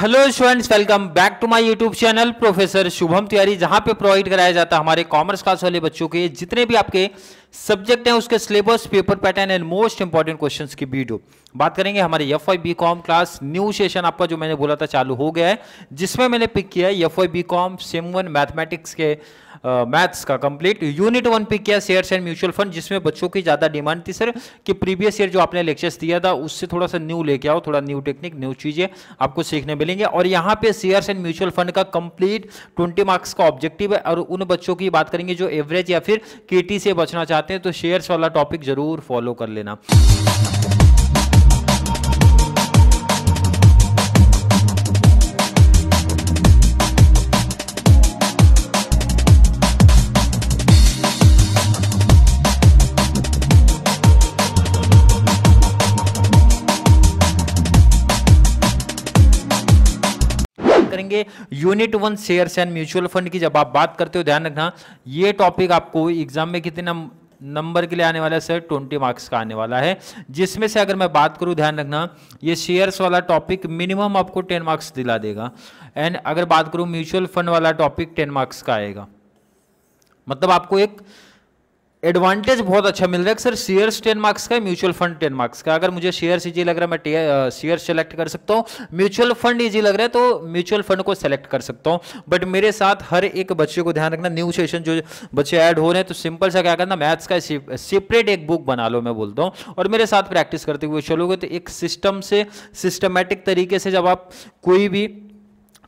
Hello students welcome back to my YouTube channel professor Shubham Tiwari जहाँ पे provide कराया जाता है हमारे कॉमर्स क्लास वाले बच्चों के जितने भी आपके सब्जेक्ट हैं, उसके syllabus paper pattern and most important questions की वीडियो बात करेंगे हमारे F I B com class new session आपका जो मैंने बोला था चालू हो गया है, जिसमें मैंने पिक किया है F I B com sem one mathematics के मैथ्स का कंप्लीट यूनिट वन पे किया शेयर्स एंड म्यूचुअल फंड जिसमें बच्चों की ज़्यादा डिमांड थी सर कि प्रीवियस ईयर जो आपने लेक्चर्स दिया था, उससे थोड़ा सा न्यू लेके आओ, थोड़ा न्यू टेक्निक न्यू चीज़ें आपको सीखने मिलेंगे। और यहाँ पे शेयर्स एंड म्यूचुअल फंड का कंप्लीट ट्वेंटी मार्क्स का ऑब्जेक्टिव है, और उन बच्चों की बात करेंगे जो एवरेज या फिर के से बचना चाहते हैं तो शेयर्स वाला टॉपिक ज़रूर फॉलो कर लेना। करेंगे। Unit one shares and mutual fund की जब आप बात करते हो, ध्यान रखना, ये टॉपिक आपको एग्ज़ाम में कितने नंबर के लिए आने वाला है सर ट्वेंटी मार्क्स का आने वाला है। जिसमें से अगर मैं बात करूँ, ध्यान रखना, ये शेयर्स वाला टॉपिक मिनिमम आपको टेन मार्क्स दिला देगा। एंड अगर बात करूँ म्यूचुअल फंड वाला टॉपिक टेन मार्क्स का आएगा। मतलब आपको एक एडवांटेज बहुत अच्छा मिल रहा है। सर शेयर्स टेन मार्क्स का, म्यूचुअल फंड टेन मार्क्स का। अगर मुझे शेयर्स इजी लग रहा है, मैं शेयर सेलेक्ट कर सकता हूँ। म्यूचुअल फंड इजी लग रहा है तो म्यूचुअल फंड को सेलेक्ट कर सकता हूँ। बट मेरे साथ हर एक बच्चे को ध्यान रखना न्यू सेशन जो बच्चे ऐड हो रहे हैं तो सिंपल सा क्या करना मैथ्स का सेपरेट एक बुक बना लो, मैं बोलता हूँ। और मेरे साथ प्रैक्टिस करते हुए चलोगे तो एक सिस्टम से सिस्टमेटिक तरीके से जब आप कोई भी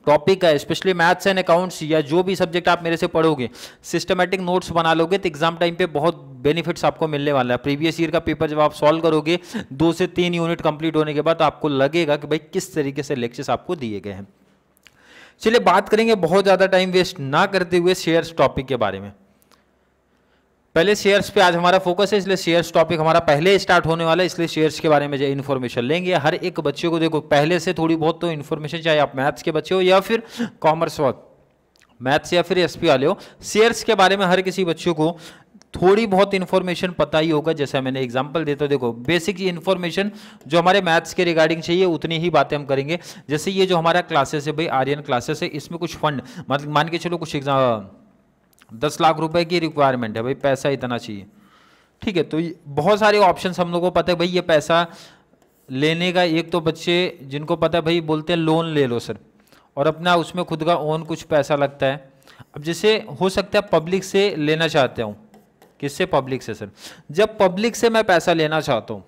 टॉपिक है स्पेशली मैथ्स एंड अकाउंट्स या जो भी सब्जेक्ट आप मेरे से पढ़ोगे सिस्टमेटिक नोट्स बना लोगे तो एग्ज़ाम टाइम पे बहुत बेनिफिट्स आपको मिलने वाला है। प्रीवियस ईयर का पेपर जब आप सॉल्व करोगे, दो से तीन यूनिट कंप्लीट होने के बाद आपको लगेगा कि भाई किस तरीके से लेक्चर्स आपको दिए गए हैं। चलिए बात करेंगे, बहुत ज़्यादा टाइम वेस्ट ना करते हुए शेयर्स टॉपिक के बारे में। पहले शेयर्स पे आज हमारा फोकस है, इसलिए शेयर्स टॉपिक हमारा पहले स्टार्ट होने वाला है, इसलिए शेयर्स के बारे में जो इन्फॉर्मेशन लेंगे। हर एक बच्चे को देखो, पहले से थोड़ी बहुत तो इन्फॉर्मेशन चाहे आप मैथ्स के बच्चे हो या फिर कॉमर्स मैथ्स या फिर एसपी वाले हो शेयर्स के बारे में हर किसी बच्चों को थोड़ी बहुत इन्फॉर्मेशन पता ही होगा। जैसा मैंने एग्जांपल देता देखो बेसिक इन्फॉर्मेशन जो हमारे मैथ्स के रिगार्डिंग चाहिए, उतनी ही बातें हम करेंगे। जैसे ये जो हमारा क्लासेस है भाई आर्यन क्लासेस है, इसमें कुछ फंड मतलब मान के चलो कुछ एग्ज़ाम दस लाख रुपए की रिक्वायरमेंट है, भाई, पैसा इतना चाहिए। ठीक है तो बहुत सारे ऑप्शन हम लोग को पता है, भाई, ये पैसा लेने का एक तो बच्चे जिनको पता है, भाई, बोलते हैं लोन ले लो सर और अपना उसमें खुद का ओन कुछ पैसा लगता है। अब जैसे हो सकता है पब्लिक से लेना चाहते हूँ। किससे? पब्लिक से सर जब पब्लिक से मैं पैसा लेना चाहता हूँ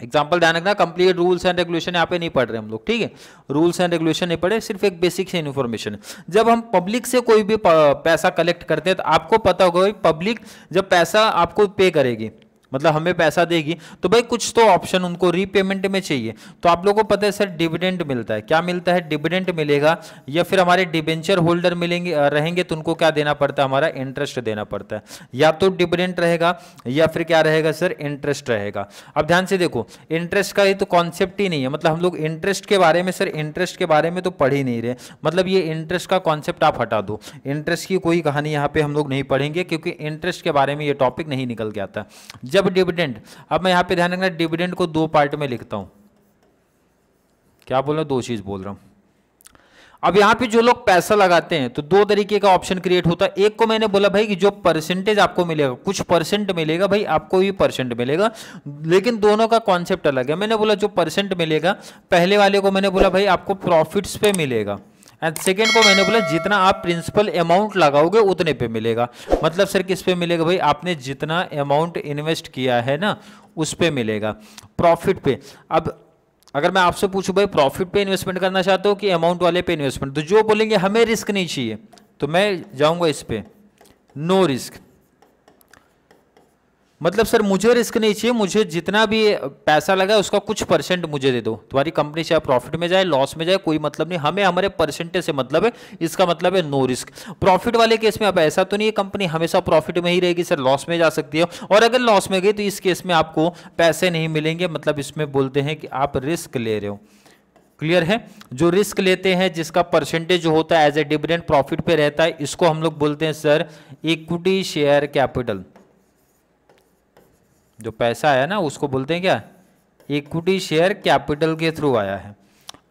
एग्ज़ाम्पल ध्यान रखना कंप्लीट रूल्स एंड रेगुलेशन यहाँ पे नहीं पढ़ रहे हम लोग, ठीक है? रूल्स एंड रेगुलेशन नहीं पढ़े, सिर्फ़ एक बेसिक से इन्फॉर्मेशन जब हम पब्लिक से कोई भी पैसा कलेक्ट करते हैं तो आपको पता होगा पब्लिक जब पैसा आपको पे करेगी मतलब हमें पैसा देगी तो भाई कुछ तो ऑप्शन उनको रीपेमेंट में चाहिए। तो आप लोगों को पता है सर डिविडेंड मिलता है। क्या मिलता है? डिविडेंड मिलेगा, या फिर हमारे डिबेंचर होल्डर मिलेंगे रहेंगे तो उनको क्या देना पड़ता है? हमारा इंटरेस्ट देना पड़ता है। या तो डिविडेंड रहेगा, या फिर क्या रहेगा सर? इंटरेस्ट रहेगा। अब ध्यान से देखो इंटरेस्ट का ये तो कॉन्सेप्ट ही नहीं है। मतलब हम लोग इंटरेस्ट के बारे में, सर इंटरेस्ट के बारे में तो पढ़ ही नहीं रहे। मतलब ये इंटरेस्ट का कॉन्सेप्ट आप हटा दो। इंटरेस्ट की कोई कहानी यहाँ पे हम लोग नहीं पढ़ेंगे, क्योंकि इंटरेस्ट के बारे में ये टॉपिक नहीं निकल के आता। जब डिविडेंड, अब मैं यहाँ पे ध्यान रखना, डिविडेंड को दो पार्ट में लिखता हूँ। क्या बोल रहा हूँ? दो चीज़ बोल रहा हूँ। अब यहाँ पे जो लोग पैसा लगाते हैं तो दो तरीके का ऑप्शन क्रिएट होता है। एक को मैंने बोला भाई कि जो परसेंटेज आपको मिलेगा, कुछ परसेंट मिलेगा भाई, आपको भी परसेंट मिलेगा। लेकिन दोनों का कॉन्सेप्ट अलग है। मैंने बोला जो परसेंट मिलेगा, पहले वाले को मैंने बोला भाई आपको प्रॉफिट्स पे मिलेगा। एंड सेकेंड को मैंने बोला, जितना आप प्रिंसिपल अमाउंट लगाओगे, उतने पे मिलेगा। मतलब सर किस पे मिलेगा भाई? आपने जितना अमाउंट इन्वेस्ट किया है ना, उस पे मिलेगा। प्रॉफिट पे। अब, अगर मैं आपसे पूछूँ भाई प्रॉफिट पे इन्वेस्टमेंट करना चाहते हो कि अमाउंट वाले पे इन्वेस्टमेंट तो जो बोलेंगे, हमें रिस्क नहीं चाहिए। तो मैं जाऊँगा इस पर नो रिस्क मतलब सर, मुझे रिस्क नहीं चाहिए, मुझे जितना भी पैसा लगा उसका कुछ परसेंट मुझे दे दो। तुम्हारी कंपनी चाहे प्रॉफिट में जाए, लॉस में जाए, कोई मतलब नहीं। हमें, हमारे परसेंटेज से मतलब है, इसका मतलब है नो रिस्क। प्रॉफिट वाले केस में अब ऐसा तो नहीं है कंपनी हमेशा प्रॉफिट में ही रहेगी, सर, लॉस में जा सकती है। और अगर लॉस में गई तो इस केस में आपको पैसे नहीं मिलेंगे मतलब इसमें बोलते हैं कि आप रिस्क ले रहे हो। क्लियर है? जो रिस्क लेते हैं, जिसका परसेंटेज होता है, एज ए डिविडेंड प्रॉफिट पे रहता है, इसको हम लोग बोलते हैं, सर, इक्विटी शेयर कैपिटल। जो पैसा आया ना, उसको बोलते हैं क्या? इक्विटी शेयर कैपिटल के थ्रू आया है।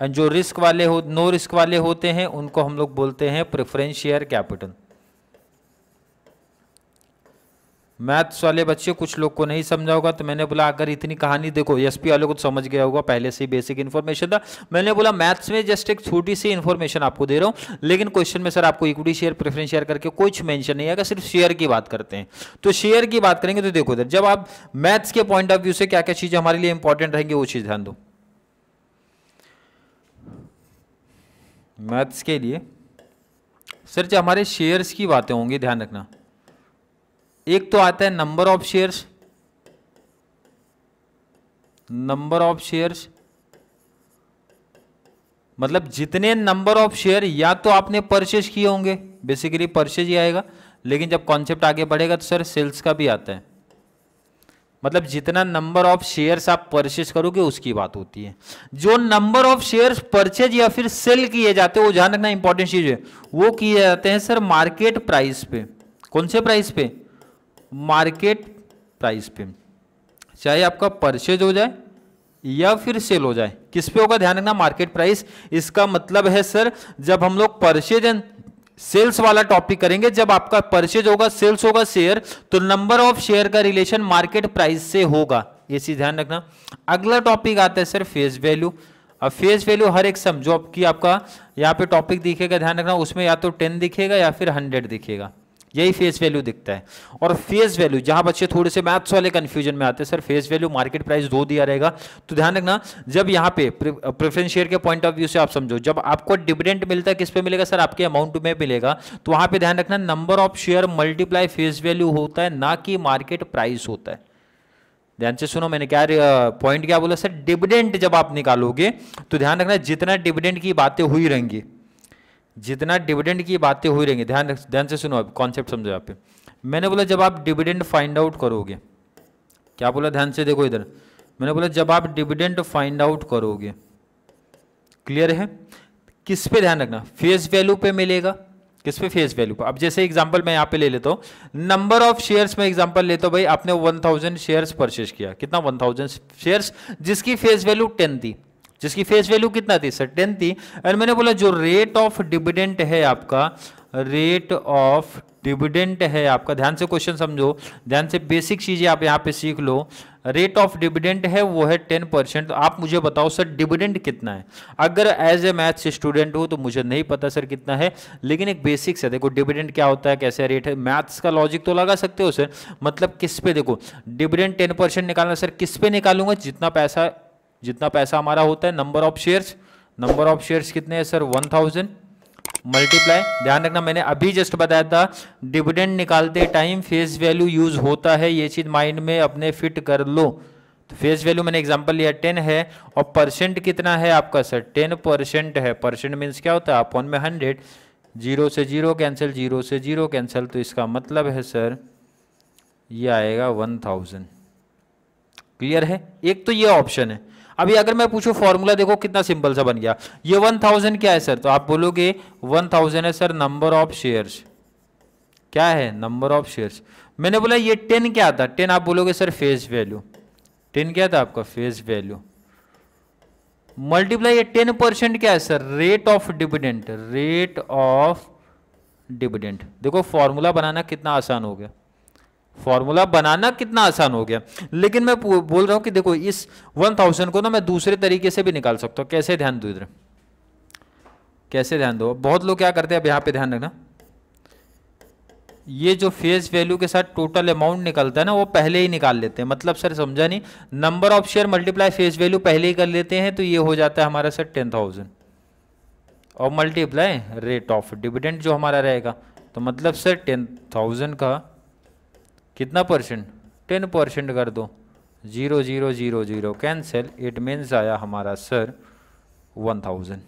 एंड जो रिस्क वाले हो नो रिस्क वाले होते हैं, उनको हम लोग बोलते हैं प्रेफरेंस शेयर कैपिटल मैथ्स वाले बच्चे, कुछ लोग को नहीं समझा होगा तो मैंने बोला, अगर इतनी कहानी देखो, एसपी वाले को तो समझ गया होगा, पहले से ही बेसिक इन्फॉर्मेशन था। मैंने बोला, मैथ्स में जस्ट एक छोटी सी इन्फॉर्मेशन आपको दे रहा हूँ, लेकिन क्वेश्चन में सर आपको इक्विटी शेयर प्रेफरेंस शेयर करके कुछ मेंशन नहीं आएगा सिर्फ़ शेयर की बात करते हैं। तो शेयर की बात करेंगे तो देखो इधर, जब आप मैथ्स के पॉइंट ऑफ़ व्यू से क्या क्या चीज़ें हमारे लिए इंपॉर्टेंट रहेंगी, वो चीज़ ध्यान दो। मैथ्स के लिए सर जो, हमारे शेयर्स की बातें होंगी, ध्यान रखना। एक तो आता है number of shares number of shares मतलब जितने नंबर ऑफ़ शेयर या तो आपने परचेज किए होंगे बेसिकली परचेज ही आएगा, लेकिन जब कॉन्सेप्ट आगे बढ़ेगा तो सर सेल्स का भी आता है। मतलब जितना नंबर ऑफ़ शेयर्स आप परचेज करोगे, उसकी बात होती है। जो नंबर ऑफ़ शेयर्स परचेज या फिर सेल किए जाते हैं, वो ध्यान रखना इंपॉर्टेंट चीज़ है। वो किए जाते हैं सर मार्केट प्राइस पे। कौन से प्राइस पे? मार्केट प्राइस पे। चाहे आपका परचेज हो जाए या फिर सेल हो जाए, किस पे होगा ध्यान रखना, मार्केट प्राइस। इसका मतलब है, सर, जब हम लोग परचेज एंड सेल्स वाला टॉपिक करेंगे, जब आपका परचेज होगा, सेल्स होगा, शेयर तो नंबर ऑफ़ शेयर का रिलेशन मार्केट प्राइस से होगा। ये चीज़ ध्यान रखना। अगला टॉपिक आता है, सर, फेस वैल्यू। अब फेस वैल्यू हर एक सम, जो आपकी आपका यहाँ पे टॉपिक दिखेगा, ध्यान रखना, उसमें या तो टेन दिखेगा या फिर हंड्रेड दिखेगा। यही फेस वैल्यू दिखता है। और फेस वैल्यू जहाँ बच्चे थोड़े से मैथ्स वाले कंफ्यूजन में आते हैं, sir face value market price दो दिया रहेगा। तो ध्यान रखना, जब यहाँ पे प्रेफरेंस शेयर के पॉइंट ऑफ़ व्यू से आप समझो, जब आपको डिविडेंड मिलता है, किस पे मिलेगा? सर, आपके अमाउंट में मिलेगा। तो वहाँ पे ध्यान रखना number of share multiply face value होता है, ना कि मार्केट प्राइस होता है। ध्यान से सुनो, मैंने क्या पॉइंट क्या बोला? सर डिविडेंड जब आप निकालोगे तो ध्यान रखना, जितना डिविडेंड की बातें हुई रहेंगी जितना डिविडेंड की बातें हुई रहेंगी, ध्यान ध्यान से सुनो आप कॉन्सेप्ट समझो यहाँ पे। मैंने बोला, जब आप डिविडेंड फाइंड आउट करोगे, क्या बोला, ध्यान से देखो इधर। मैंने बोला, जब आप डिविडेंड फाइंड आउट करोगे क्लियर है? किस पे ध्यान रखना? फेस वैल्यू पे मिलेगा। किस पे? फेस वैल्यू पे। अब जैसे एग्जांपल मैं यहाँ पे ले लेता हूँ। नंबर ऑफ़ शेयर्स में एग्जांपल लेता हूँ भाई, आपने 1000 शेयर्स परचेज किया। कितना? 1000 शेयर्स जिसकी फेस वैल्यू 10 थी। जिसकी फेस वैल्यू कितना थी? सर टेन थी। और मैंने बोला, जो रेट ऑफ़ डिविडेंट है आपका रेट ऑफ़ डिविडेंट है आपका, ध्यान से क्वेश्चन समझो, ध्यान से बेसिक चीज़ें आप यहाँ पे सीख लो रेट ऑफ़ डिविडेंट है वो है टेन परसेंट तो आप मुझे बताओ सर डिविडेंट कितना है? अगर एज ए मैथ्स स्टूडेंट हो तो मुझे नहीं पता सर कितना है, लेकिन एक बेसिक्स है। देखो डिविडेंट क्या होता है, कैसे रेट है? मैथ्स का लॉजिक तो लगा सकते हो सर मतलब किस पे? देखो डिविडेंट टेन परसेंट निकालना सर किस पे निकालूँगा? जितना पैसा जितना पैसा हमारा होता है number of shares number of shares कितने हैं सर वन थाउज़ेंड मल्टीप्लाई ध्यान रखना, मैंने अभी जस्ट बताया था डिविडेंड निकालते टाइम फेस वैल्यू यूज़ होता है, ये चीज़ माइंड में अपने फिट कर लो। तो फेस वैल्यू मैंने एग्जांपल लिया टेन है, और परसेंट कितना है आपका सर टेन परसेंट है। परसेंट मीन्स क्या होता है? अपॉन में हंड्रेड ज़ीरो से ज़ीरो कैंसिल ज़ीरो से ज़ीरो कैंसिल तो इसका मतलब है सर ये आएगा वन थाउज़ेंड क्लियर है? एक तो ये ऑप्शन है। अभी अगर मैं पूछूँ फॉर्मूला देखो कितना सिंपल सा बन गया। ये वन थाउज़ेंड क्या है सर तो आप बोलोगे वन थाउज़ेंड है सर नंबर ऑफ़ शेयर्स क्या है? नंबर ऑफ़ शेयर्स मैंने बोला, ये टेन क्या था? टेन आप बोलोगे सर फेस वैल्यू टेन क्या था आपका? फेस वैल्यू मल्टीप्लाई ये टेन परसेंट क्या है sir rate of dividend rate of dividend देखो फॉर्मूला बनाना कितना आसान हो गया। फॉर्मूला बनाना कितना आसान हो गया। लेकिन मैं बोल रहा हूँ कि देखो, इस 1000 को ना मैं दूसरे तरीके से भी निकाल सकता हूँ। कैसे ध्यान दो इधर? कैसे ध्यान दो? बहुत लोग क्या करते हैं, अब यहाँ पे ध्यान रखना। ये जो फेस वैल्यू के साथ टोटल अमाउंट निकलता है ना, वो पहले ही निकाल लेते हैं। मतलब सर, समझा नहीं? Number of share multiply face value पहले ही कर लेते हैं तो ये हो जाता है हमारा सर टेन थाउज़ेंड और मल्टीप्लाई रेट ऑफ़ डिविडेंड जो हमारा रहेगा तो मतलब सर टेन थाउज़ेंड का कितना परसेंट? टेन परसेंट कर दो। Zero zero zero zero. Cancel it means आया हमारा sir one thousand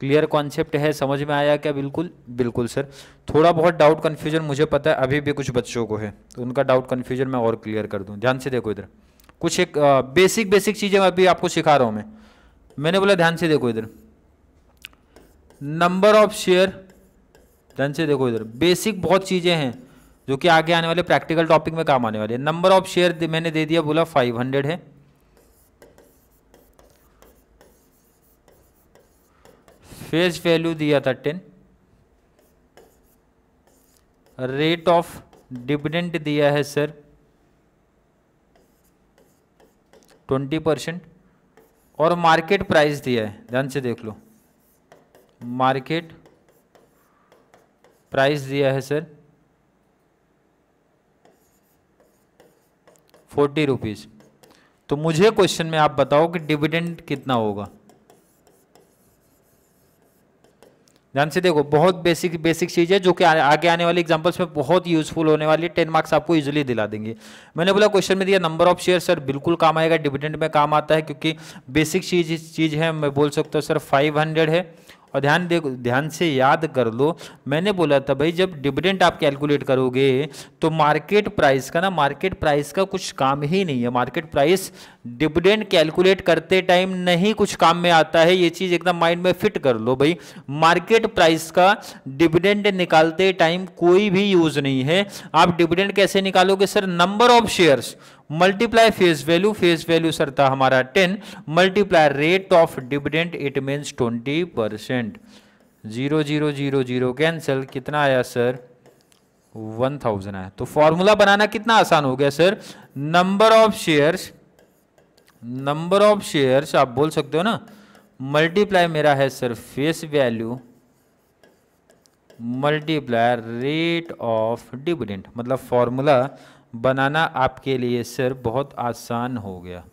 clear concept है? समझ में आया क्या? बिल्कुल बिल्कुल सर थोड़ा बहुत डाउट कन्फ्यूज़न मुझे पता है अभी भी कुछ बच्चों को है। तो उनका डाउट कन्फ्यूज़न मैं और क्लियर कर दूँ। ध्यान से देखो इधर। कुछ एक आ, बेसिक बेसिक चीज़ें अभी आपको सिखा रहा हूँ मैं। मैंने बोला ध्यान से देखो इधर। नंबर ऑफ़ शेयर ध्यान से देखो इधर। बेसिक बहुत चीज़ें हैं। जो कि आगे आने वाले प्रैक्टिकल टॉपिक में काम आने वाले नंबर ऑफ़ शेयर मैंने दे दिया, बोला 500 है। फेस वैल्यू दिया था टेन रेट ऑफ़ डिविडेंड दिया है सर ट्वेंटी परसेंट और मार्केट प्राइस दिया है, ध्यान से देख लो। मार्केट प्राइस दिया है सर फोर्टी रुपीज़। तो मुझे क्वेश्चन में आप बताओ कि डिविडेंड कितना होगा। ध्यान से देखो, बहुत बेसिक बेसिक चीज़ है जो कि आगे आने वाले एग्जांपल्स में बहुत यूजफुल होने वाली है। टेन मार्क्स आपको इजीली दिला देंगे। मैंने बोला क्वेश्चन में दिया नंबर ऑफ़ शेयर सर बिल्कुल काम आएगा। डिविडेंड में काम आता है क्योंकि बेसिक चीज़, चीज़ है, मैं बोल सकता हूँ सर फाइव है। और ध्यान देखो ध्यान से याद कर लो। मैंने बोला था, भाई, जब डिविडेंड आप कैलकुलेट करोगे तो मार्केट प्राइस का ना मार्केट प्राइस का कुछ काम ही नहीं है। मार्केट प्राइस डिविडेंड कैलकुलेट करते टाइम नहीं कुछ काम में आता है। ये चीज़ एकदम माइंड में फिट कर लो भाई। मार्केट प्राइस का डिविडेंड निकालते टाइम कोई भी यूज़ नहीं है। आप डिविडेंड कैसे निकालोगे sir number of shares multiply face value face value sir था हमारा ten multiply rate of dividend it means twenty percent zero zero zero zero cancel कितना आया सर वन थाउज़ेंड आया। तो फॉर्मूला बनाना कितना आसान हो गया sir number of shares number of shares आप बोल सकते हो ना? मल्टीप्लाई मेरा है sir face value multiply rate of dividend मतलब फॉर्मूला बनाना आपके लिए सर बहुत आसान हो गया।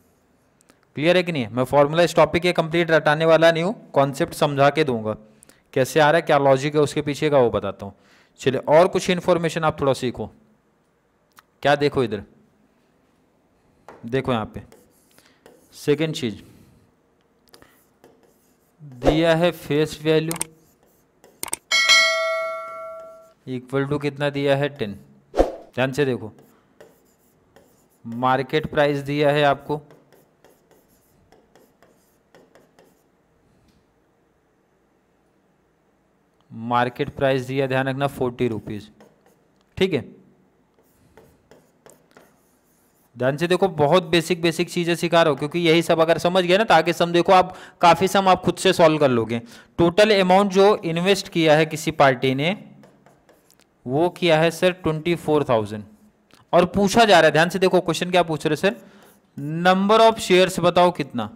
क्लियर है कि नहीं? मैं फॉर्मूला इस टॉपिक के कंप्लीट रटाने वाला नहीं हूँ कॉन्सेप्ट समझा के दूँगा। कैसे आ रहा है, क्या लॉजिक है उसके पीछे का वो बताता हूँ। चलिए, और कुछ इन्फॉर्मेशन आप थोड़ा सीखो। क्या देखो इधर? देखो यहाँ पे। सेकेंड चीज़। दिया है फेस वैल्यू इक्वल टू कितना दिया है? टेन ध्यान से देखो। मार्केट प्राइस दिया है आपको। मार्केट प्राइस दिया, ध्यान रखना, फोर्टी रुपीज़। ठीक है? ध्यान से देखो, बहुत बेसिक बेसिक चीज़ें सिखा रहा हो, क्योंकि यही सब अगर समझ गया ना तो आगे सम देखो, आप काफ़ी सम आप खुद से सॉल्व कर लोगे। टोटल अमाउंट जो इन्वेस्ट किया है किसी पार्टी ने, वो किया है सर ट्वेंटी फोर थाउज़ेंड और पूछा जा रहा है, ध्यान से देखो क्वेश्चन क्या पूछ रहे सर नंबर ऑफ़ शेयर्स बताओ कितना?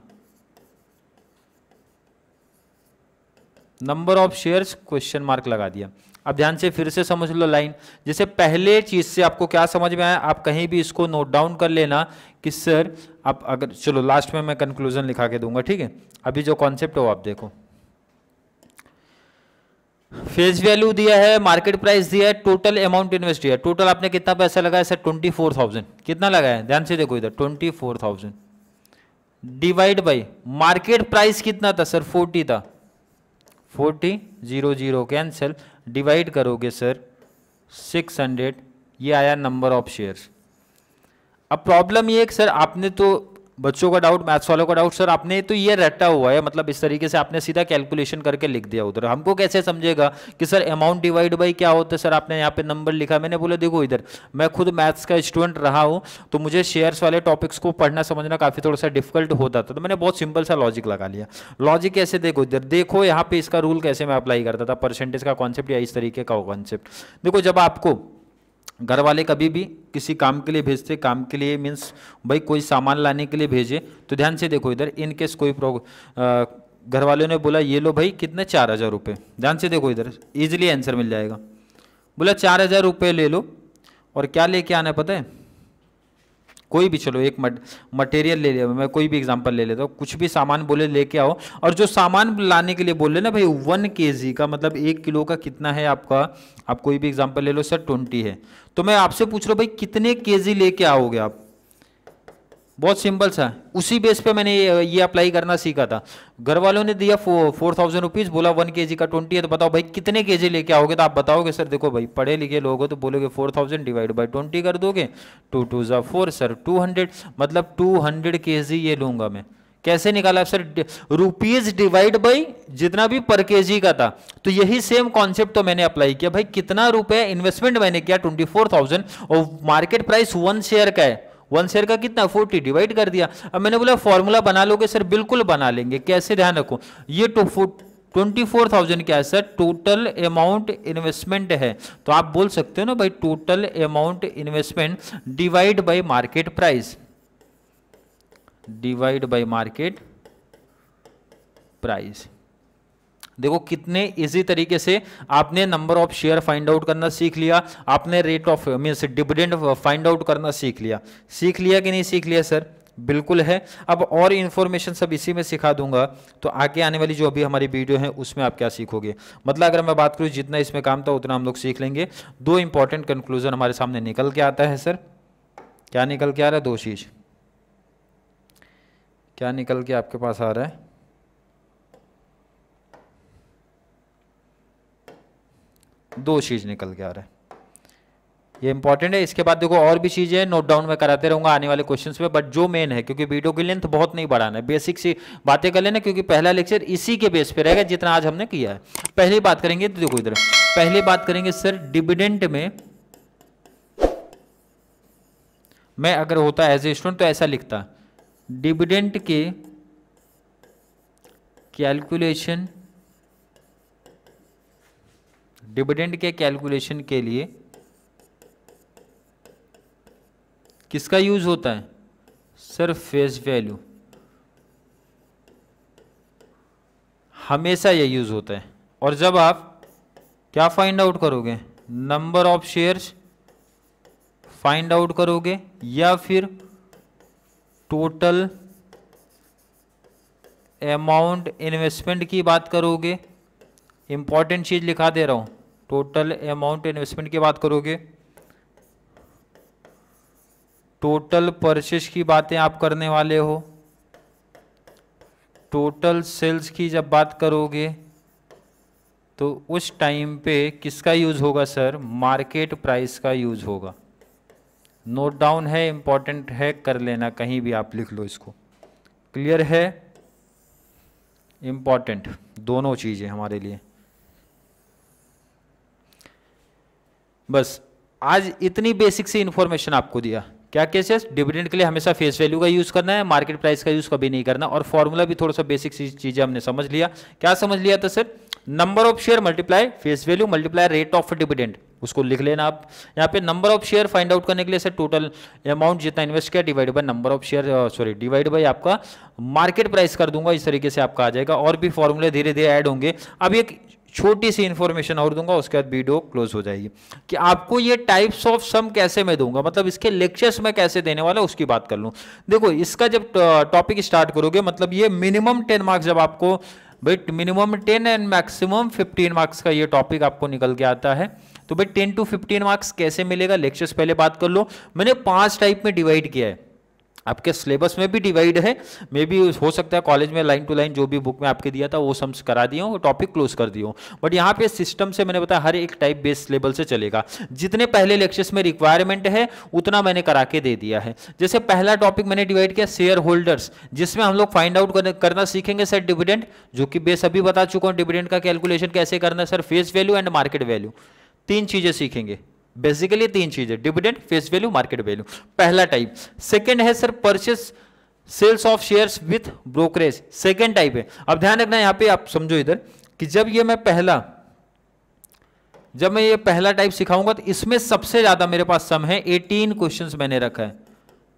Number of shares question mark लगा दिया। अब ध्यान से फिर से समझ लो लाइन जैसे पहले चीज़ से आपको क्या समझ में आया, आप कहीं भी इसको नोट डाउन कर लेना कि सर आप अगर, चलो लास्ट में मैं कंक्लूजन लिखा के दूँगा, ठीक है? अभी जो कॉन्सेप्ट हो, आप देखो। फेस वैल्यू दिया है, मार्केट प्राइस दिया है टोटल अमाउंट इन्वेस्ट दिया टोटल आपने कितना पैसा लगाया? सर ट्वेंटी फोर थाउज़ेंड कितना लगाया ध्यान से देखो इधर twenty four thousand divide by market price कितना था? सर फोर्टी था। Forty zero zero cancel divide करोगे, सर सिक्स हंड्रेड ये आया नंबर ऑफ़ शेयर्स अब प्रॉब्लम ये है सर, आपने तो बच्चों का डाउट मैथ्स वालों का डाउट सर आपने तो ये रटा हुआ है मतलब इस तरीके से आपने सीधा कैलकुलेशन करके लिख दिया उधर। हमको कैसे समझेगा कि सर अमाउंट डिवाइड बाई क्या होता है सर आपने यहाँ पे नंबर लिखा, मैंने बोला, देखो इधर, मैं खुद मैथ्स का स्टूडेंट रहा हूँ तो मुझे शेयर्स वाले टॉपिक्स को पढ़ना, समझना काफ़ी थोड़ा सा डिफ़िकल्ट होता था। तो मैंने बहुत सिंपल सा लॉजिक लगा लिया। लॉजिक कैसे देखो इधर? देखो यहाँ पे इसका रूल कैसे मैं अप्लाई करता था? परसेंटेज का कॉन्सेप्ट या इस तरीके का कॉन्सेप्ट देखो जब आपको घर वाले कभी भी किसी काम के लिए भेजते, काम के लिए मीन्स भाई कोई सामान लाने के लिए भेजे तो ध्यान से देखो इधर इन केस कोई घर वालों ने बोला, ये लो भाई, कितने? चार हज़ार रुपये ध्यान से देखो इधर इजीली आंसर मिल जाएगा। बोला, चार हज़ार रुपये ले लो और क्या लेके आना है पता है? कोई भी चलो, एक मटेरियल ले लिया, मैं कोई भी एग्जांपल ले लेता हूँ, कुछ भी सामान बोले लेके आओ, और जो सामान लाने के लिए बोले ना भाई, वन के का मतलब एक किलो का कितना है आपका? आप कोई भी एग्ज़ाम्पल ले लो, सर ट्वेंटी है। तो मैं आपसे पूछ रहा हूँ, भाई, कितने के लेके आओगे आप? बहुत सिंपल सा। उसी बेस पे मैंने ये, अप्लाई करना सीखा था। घर वालों ने दिया फो, फोर थाउज़ेंड रुपीज़ बोला वन के का ट्वेंटी है तो बताओ भाई कितने के जी लेके आओगे? तो आप बताओगे सर देखो भाई पढ़े लिखे लोग हो तो बोलोगे four thousand divide by twenty कर दोगे। टू टू ज़ा फोर सर टू हंड्रेड मतलब टू हंड्रेड के जी ये लूँगा मैं। कैसे निकाला सर रुपीज़ डिवाइड बाई जितना भी पर के का था। तो यही सेम कॉन्सेप्ट तो मैंने अप्लाई किया। भाई कितना रुपए इन्वेस्टमेंट मैंने किया ट्वेंटी फोर थाउज़ेंड और मार्केट प्राइस वन शेयर का है। वन शेयर का कितना? फोर्टी डिवाइड कर दिया। अब मैंने बोला फॉर्मूला बना लोगे सर बिल्कुल बना लेंगे। कैसे ध्यान रखो? ये टू ट्वेंटी फोर थाउज़ेंड क्या है सर टोटल अमाउंट इन्वेस्टमेंट है। तो आप बोल सकते हो ना भाई total amount investment divide by market price divide by market price देखो कितने इजी तरीके से आपने number of share find out करना सीख लिया, आपने rate of mean dividend find out करना सीख लिया। सीख लिया कि नहीं सीख लिया सर बिल्कुल है। अब और इन्फॉर्मेशन सब इसी में सिखा दूँगा तो आगे आने वाली जो अभी हमारी वीडियो है, उसमें आप क्या सीखोगे? मतलब अगर मैं बात करूँ, जितना इसमें काम था, उतना हम लोग सीख लेंगे। दो इंपॉर्टेंट कंक्लूजन हमारे सामने निकल के आता है सर क्या निकल के आ रहा है? दो चीज़। क्या निकल के आपके पास आ रहा है? दो चीज़ निकल के आ रहा है। ये इंपॉर्टेंट है, इसके बाद देखो और भी चीज़ें नोट डाउन में कराते रहूँगा आने वाले क्वेश्चंस में बट जो मेन है, क्योंकि वीडियो की लेंथ बहुत नहीं बढ़ाना है। बेसिक सी बातें कर लेना, क्योंकि पहला लेक्चर इसी के बेस पे रहेगा जितना आज हमने किया है। पहली बात करेंगे तो देखो इधर, पहली बात करेंगे सर डिविडेंट में मैं अगर होता एज ए स्टूडेंट तो ऐसा लिखता डिविडेंट के कैलकुलेशन डिविडेंड के कैलकुलेशन के लिए किसका यूज़ होता है? Sir, face value. हमेशा ये यूज़ होता है। और जब आप क्या फाइंड आउट करोगे? Number of shares find out करोगे या फिर टोटल अमाउंट इन्वेस्टमेंट की बात करोगे? इंपॉर्टेंट चीज़ लिखा दे रहा हूँ। टोटल अमाउंट इन्वेस्टमेंट की बात करोगे? टोटल परचेज की बातें आप करने वाले हो। टोटल सेल्स की जब बात करोगे तो उस टाइम पे किसका यूज़ होगा सर मार्केट प्राइस का यूज़ होगा। नोट डाउन है इंपॉर्टेंट है, कर लेना, कहीं भी आप लिख लो इसको। क्लियर है? इंपॉर्टेंट दोनों चीज़ें हमारे लिए। बस, आज इतनी बेसिक सी इंफॉर्मेशन आपको दिया। क्या कैसे डिविडेंड के लिए हमेशा फेस वैल्यू का यूज़ करना है मार्केट प्राइस का यूज़ कभी नहीं करना, और फॉर्मूला भी थोड़ा सा बेसिक चीज़ें हमने समझ लिया। क्या समझ लिया था sir number of share multiply face value multiply rate of dividend उसको लिख लेना आप। यहाँ पे number of share find out करने के लिए सर टोटल अमाउंट जितना इन्वेस्ट किया divide by number of share sorry divide by आपका मार्केट प्राइस कर दूँगा, इस तरीके से आपका आ जाएगा। और भी फॉर्मूले धीरे धीरे ऐड होंगे। अब एक छोटी सी इंफॉर्मेशन और दूँगा, उसके बाद वीडियो क्लोज हो जाएगी। कि आपको ये टाइप्स ऑफ़ सम कैसे मैं दूँगा? मतलब इसके लेक्चर्स में कैसे देने वाला, उसकी बात कर लूँ। देखो, इसका जब टॉपिक स्टार्ट करोगे मतलब ये मिनिमम टेन मार्क्स जब आपको, भाई minimum ten and maximum fifteen marks का ये टॉपिक आपको निकल के आता है। तो भाई टेन टू फिफ्टीन मार्क्स कैसे मिलेगा? लेक्चर्स पहले बात कर लो। मैंने पाँच टाइप में डिवाइड किया है। आपके सिलेबस में भी डिवाइड है। मे भी हो सकता है कॉलेज में लाइन टू लाइन जो भी बुक में आपके दिया था, वो सम्स करा दिया हूँ टॉपिक क्लोज कर दिया हूँ। बट यहाँ पे सिस्टम से मैंने बताया, हर एक टाइप बेस लेवल से चलेगा। जितने पहले लेक्चर्स में रिक्वायरमेंट है, उतना मैंने करा के दे दिया है। जैसे पहला टॉपिक मैंने डिवाइड किया शेयर होल्डर्स जिसमें हम लोग फाइंड आउट करना सीखेंगे सर डिविडेंड जो कि बेस अभी बता चुका हूँ डिविडेंड का कैलकुलेशन कैसे करना है sir face value and market value तीन चीज़ें सीखेंगे। बेसिकली तीन चीज़ है dividend face value market value पहला टाइप सेकेंड है sir purchase sales of shares with brokerage second type है। अब ध्यान रखना यहाँ पे आप समझो इधर कि जब ये मैं पहला, जब मैं ये पहला टाइप सिखाऊँगा तो इसमें सबसे ज़्यादा मेरे पास सम है। 18 क्वेश्चंस मैंने रखा है।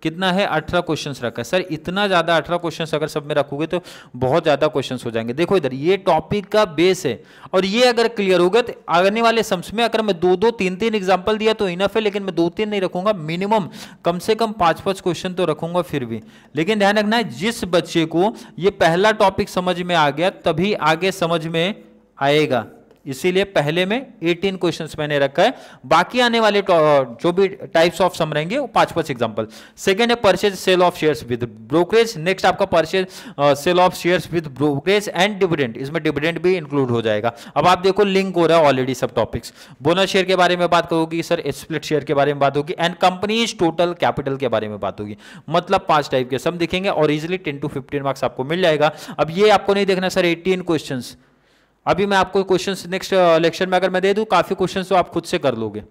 कितना है? अठारह क्वेश्चन रखा है। सर, इतना ज़्यादा अठारह क्वेश्चन अगर सब में रखोगे तो बहुत ज़्यादा क्वेश्चन हो जाएँगे। देखो इधर, ये टॉपिक का बेस है। और ये अगर क्लियर होगा तो आने वाले सम्स में अगर मैं दो दो तीन तीन एग्ज़ाम्पल दिया तो इनफ है, लेकिन मैं दो तीन नहीं रखूँगा। मिनिमम कम से कम पाँच पाँच क्वेश्चन तो रखूँगा फिर भी। लेकिन ध्यान रखना है, जिस बच्चे को ये पहला टॉपिक समझ में आ गया, तभी आगे समझ में आएगा। इसीलिए पहले में 18 क्वेश्चंस मैंने रखा है। बाकी आने वाले जो भी टाइप्स ऑफ़ सम रहेंगे, वो पाँच पाँच एग्जांपल सेकंड है purchase sale of shares with brokerage next आपका purchase sale of shares with brokerage and dividend इसमें डिविडेंड भी इंक्लूड हो जाएगा। अब आप देखो लिंक हो रहा है ऑलरेडी सब टॉपिक्स बोनस शेयर के बारे में बात करोगी सर स्प्लिट शेयर के बारे में बात होगी एंड कंपनीज़ टोटल कैपिटल के बारे में बात होगी। मतलब पाँच टाइप के सम दिखेंगे और easily ten to fifteen marks आपको मिल जाएगा। अब ये आपको नहीं देखना सर एटीन क्वेश्चन अभी मैं आपको क्वेश्चन नेक्स्ट लेक्चर में अगर मैं दे दूँ, काफ़ी क्वेश्चन तो आप खुद से कर लोगे।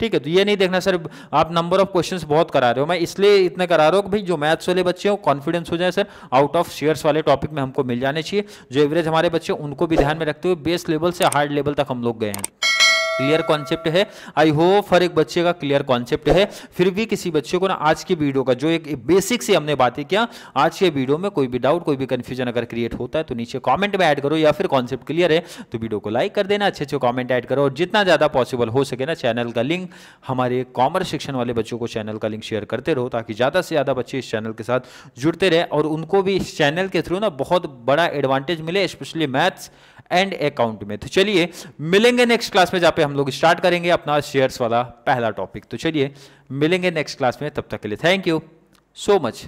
ठीक है तो ये नहीं देखना सर आप नंबर ऑफ़ क्वेश्चंस बहुत करा रहे हो। मैं इसलिए इतने करा रहा हूँ कि भाई, जो मैथ्स वाले बच्चे हो कॉन्फिडेंस हो जाए सर आउट ऑफ़ शेयर्स वाले टॉपिक में हमको मिल जाने चाहिए। जो एवरेज हमारे बच्चे उनको भी ध्यान में रखते हुए बेस लेवल से हार्ड लेवल तक हम लोग गए हैं। क्लियर कॉन्सेप्ट है। आई होप हर एक बच्चे का क्लियर कॉन्सेप्ट है। फिर भी किसी बच्चे को ना आज की वीडियो का जो एक बेसिक से हमने बातें किया, आज के वीडियो में कोई भी डाउट कोई भी कंफ्यूजन अगर क्रिएट होता है तो नीचे कमेंट में ऐड करो या फिर कॉन्सेप्ट क्लियर है तो वीडियो को लाइक कर देना अच्छे अच्छे कॉमेंट ऐड करो और जितना ज़्यादा पॉसिबल हो सके ना चैनल का लिंक हमारे कॉमर्स सेक्शन वाले बच्चों को चैनल का लिंक शेयर करते रहो ताकि ज़्यादा से ज़्यादा बच्चे इस चैनल के साथ जुड़ते रहे और उनको भी इस चैनल के थ्रू ना बहुत बड़ा एडवांटेज मिले स्पेशली मैथ्स एंड अकाउंट में। तो चलिए, मिलेंगे नेक्स्ट क्लास में जहाँ पे हम लोग स्टार्ट करेंगे अपना शेयर्स वाला पहला टॉपिक। तो चलिए, मिलेंगे नेक्स्ट क्लास में, तब तक के लिए थैंक यू सो मच।